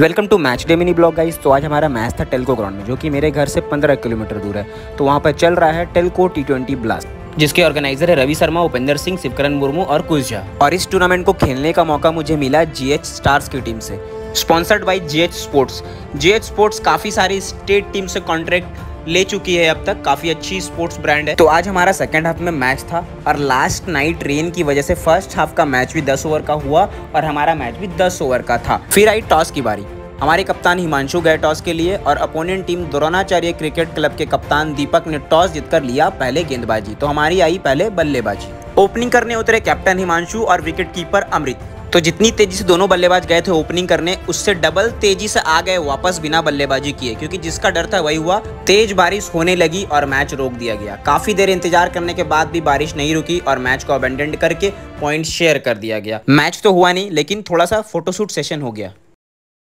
Welcome to match day mini blog guys तो आज हमारा मैच था टेलको ग्राउंड में, जो कि मेरे घर से 15 किलोमीटर दूर है। तो वहाँ पर चल रहा है टेलको टी ट्वेंटी ब्लास्ट जिसके ऑर्गेनाइजर है रवि शर्मा, उपेंद्र सिंह, शिवकरण मुर्मू और कुछ झा और इस टूर्नामेंट को खेलने का मौका मुझे मिला जीएच स्टार्स की टीम से। Sponsored by GH sports GH sports काफ़ी सारी स्टेट टीम से कॉन्ट्रैक्ट ले चुकी है अब तक। काफ़ी अच्छी स्पोर्ट्स ब्रांड है। तो आज हमारा सेकेंड हाफ़ में मैच था और लास्ट नाइट रेन की वजह से फ़र्स्ट हाफ़ का मैच भी 10 ओवर का हुआ और हमारा मैच भी 10 ओवर का था। फिर आई टॉस की बारी। हमारे कप्तान हिमांशु गए टॉस के लिए और opponent team Dronacharya cricket club के कप्तान दीपक ने टॉस जीतकर लिया पहले गेंदबाजी। तो हमारी आई पहले बल्लेबाजी। ओपनिंग करने उतरे कैप्टन हिमांशु और विकेट कीपर अमृत। तो जितनी तेज़ी से दोनों बल्लेबाज गए थे ओपनिंग करने, उससे डबल तेज़ी से आ गए वापस बिना बल्लेबाजी किए, क्योंकि जिसका डर था वही हुआ, तेज बारिश होने लगी और मैच रोक दिया गया। काफ़ी देर इंतज़ार करने के बाद भी बारिश नहीं रुकी और मैच को अबेंडेंट करके पॉइंट शेयर कर दिया गया। मैच तो हुआ नहीं, लेकिन थोड़ा सा फोटोशूट सेशन हो गया।